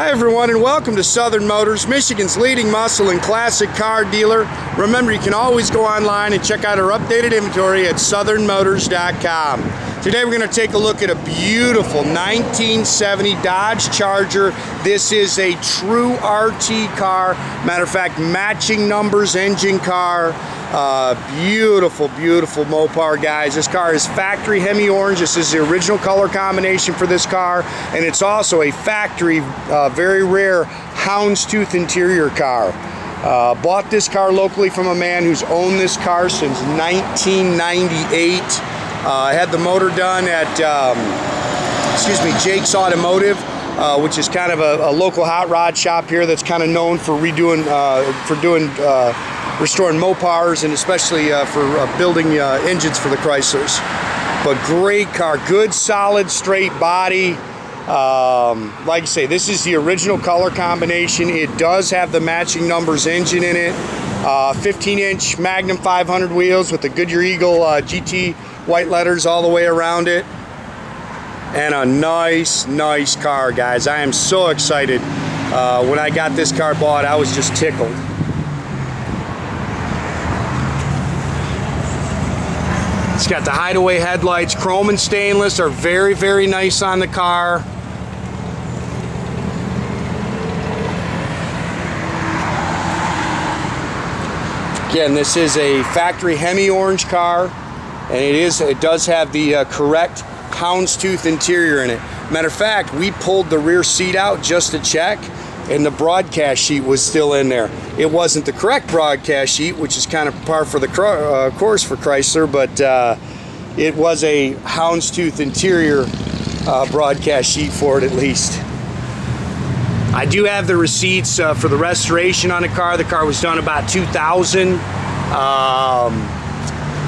Hi everyone and welcome to Southern Motors, Michigan's leading muscle and classic car dealer. Remember you can always go online and check out our updated inventory at southernmotors.com. Today we're going to take a look at a beautiful 1970 Dodge Charger. This is a true RT car. Matter of fact, matching numbers engine car. Uh, beautiful, beautiful Mopar, guys. This car is factory Hemi Orange. This is the original color combination for this car. And it's also a factory, uh, very rare houndstooth interior car. Uh, bought this car locally from a man who's owned this car since 1998. Uh, I had the motor done at, um, excuse me, Jake's Automotive. Uh, which is kind of a, a, local hot rod shop here that's kind of known for redoing, uh, for doing uh, restoring Mopars and especially uh, for uh, building engines for the Chryslers. But great car, good solid straight body. Um, like I say, this is the original color combination. It does have the matching numbers engine in it. Uh, 15 inch Magnum 500 wheels with the Goodyear Eagle GT white letters all the way around it. And a nice, nice car, guys. I am so excited. Uh, when I got this car bought, I was just tickled. It's got the hideaway headlights. Chrome and stainless are very, very nice on the car. Again, this is a factory Hemi orange car, and it is it does have the uh, correct houndstooth interior in it. Matter of fact, we pulled the rear seat out just to check, and the broadcast sheet was still in there. It wasn't the correct broadcast sheet, which is kind of par for the uh, course for Chrysler, but uh, it was a houndstooth interior uh, broadcast sheet for it at least. I do have the receipts uh, for the restoration on the car. The car was done about 2000. Um,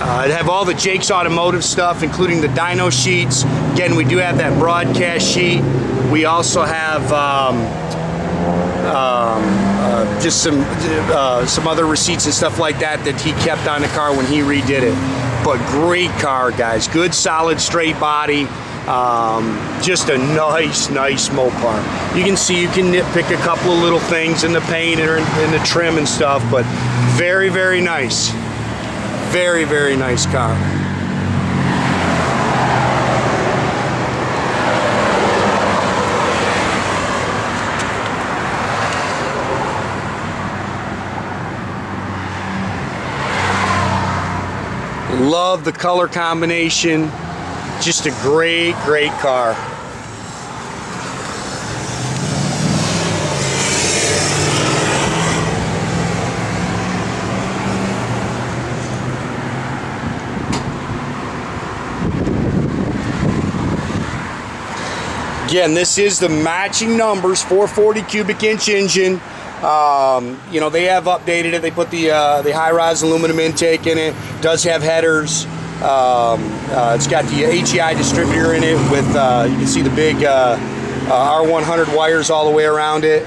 I have all the Jake's Automotive stuff, including the dyno sheets. Again, we do have that broadcast sheet. We also have um, um, uh, just some uh, some other receipts and stuff like that that he kept on the car when he redid it. But great car, guys. Good, solid, straight body. Um, just a nice, nice Mopar. You can see you can nitpick a couple of little things in the paint and, in the trim and stuff, but very, very nice. Very, very nice car. Love the color combination. Just a great, great car. Again, this is the matching numbers, 440 cubic inch engine. Um, you know, they have updated it. They put the uh, the high rise aluminum intake in it. Does have headers. Um, uh, it's got the HEI distributor in it with, uh, you can see the big uh, uh, R100 wires all the way around it.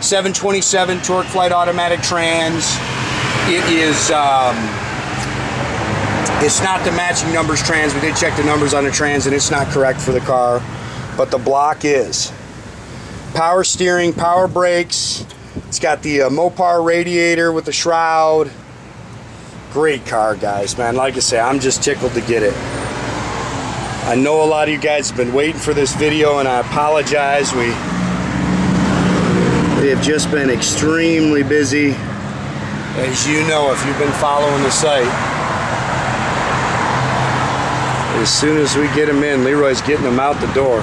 727 Torqueflite automatic trans. It is, um, it's not the matching numbers trans. We did check the numbers on the trans and it's not correct for the car, but the block is. Power steering, power brakes, it's got the uh, Mopar radiator with the shroud. Great car, guys, man. Like I say, I'm just tickled to get it. I know a lot of you guys have been waiting for this video, and I apologize. We, we have just been extremely busy, as you know if you've been following the site. As soon as we get them in, Leroy's getting them out the door.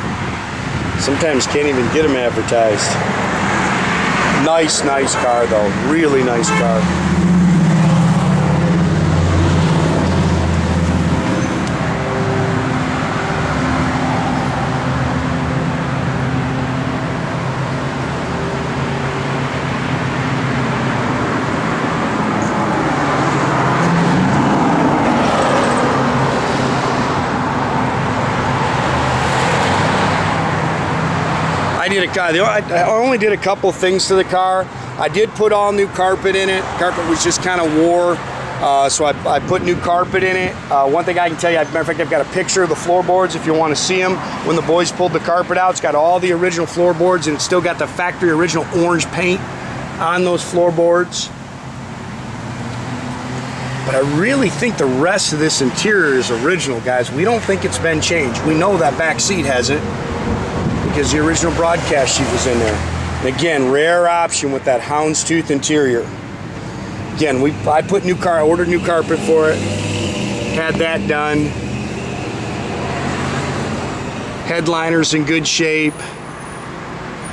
Sometimes can't even get them advertised. Nice, nice car though. Really nice car. Did a car. I only did a couple things to the car. I did put all new carpet in it. Carpet was just kind of wore. Uh, so I, I, put new carpet in it. Uh, one thing I can tell you, matter of fact, I've got a picture of the floorboards if you want to see them. When the boys pulled the carpet out, it's got all the original floorboards and it's still got the factory original orange paint on those floorboards. But I really think the rest of this interior is original, guys. We don't think it's been changed. We know that back seat hasn't because the original broadcast sheet was in there. And again, rare option with that houndstooth interior. Again, we I put new car, I ordered new carpet for it, had that done. Headliner's in good shape.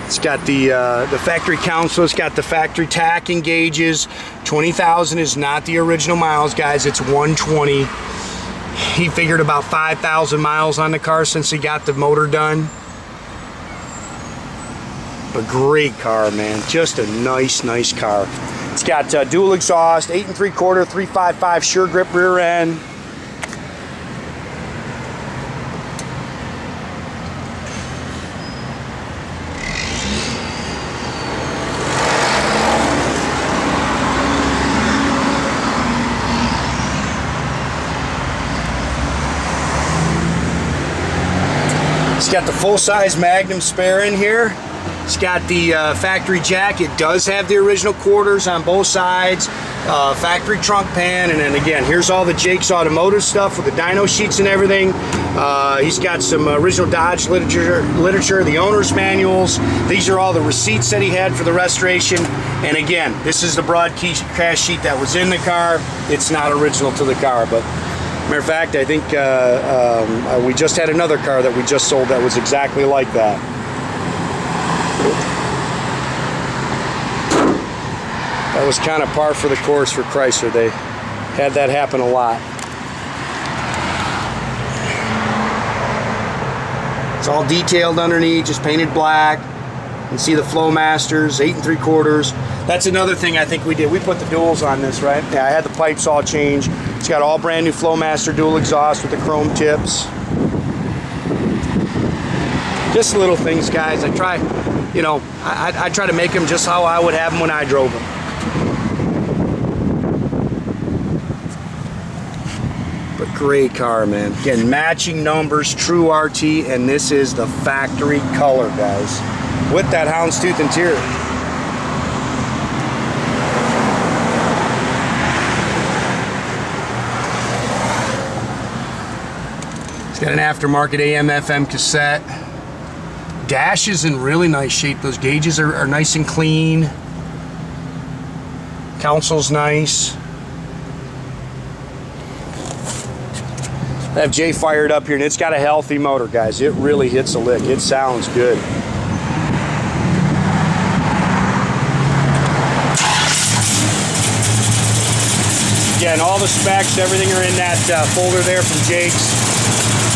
It's got the uh, the factory console. It's got the factory tacking gauges. 20,000 is not the original miles, guys. It's 120. He figured about 5,000 miles on the car since he got the motor done. But great car, man. Just a nice, nice car. It's got uh, dual exhaust, eight and three quarter, 355 sure grip rear end. It's got the full-size Magnum spare in here. It's got the uh, factory jack. It does have the original quarters on both sides. Uh, factory trunk pan, and then again, here's all the Jake's Automotive stuff with the dyno sheets and everything. Uh, he's got some original Dodge literature, literature, the owner's manuals. These are all the receipts that he had for the restoration. And again, this is the broadcast sheet that was in the car. It's not original to the car, but Matter of fact, I think uh, um, uh, we just had another car that we just sold that was exactly like that. That was kind of par for the course for Chrysler. They had that happen a lot. It's all detailed underneath, just painted black. You can see the Flowmasters, eight and three quarters. That's another thing I think we did. We put the duals on this, right? Yeah, I had the pipes all changed. It's got all brand new Flowmaster dual exhaust with the chrome tips. Just little things, guys. I try, you know, I, I try to make them just how I would have them when I drove them. But great car, man. Again, matching numbers, true RT, and this is the factory color, guys. With that houndstooth interior. It's got an aftermarket AM FM cassette. Dash is in really nice shape. Those gauges are, are nice and clean. Console's nice. I have Jay fired up here and it's got a healthy motor, guys. It really hits a lick. It sounds good. Again, all the specs, everything are in that uh, folder there from Jake's.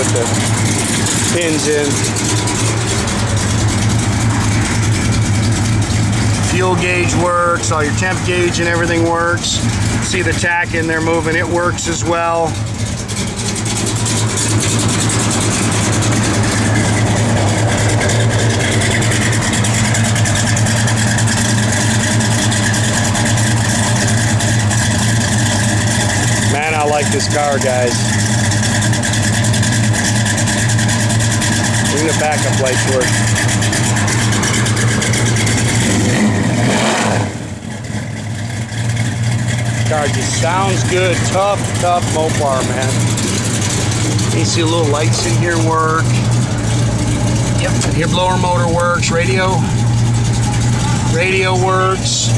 Put the pins in. Fuel gauge works, all your temp gauge and everything works. See the tach in there moving, it works as well. Man, I like this car, guys. Bring the backup light to it. Car just sounds good. Tough, tough Mopar, man. You see a little lights in here work. Yep, your blower motor works. Radio, radio works.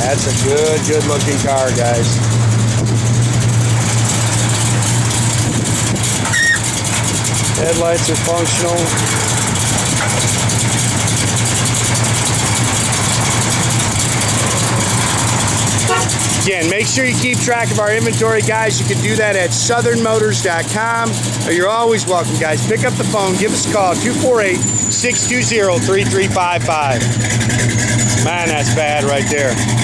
That's a good, good looking car, guys. Headlights are functional. Again, make sure you keep track of our inventory, guys. You can do that at southernmotors.com. Or you're always welcome, guys. Pick up the phone, give us a call, 248 620 3355. Man, that's bad right there.